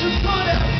Just gonna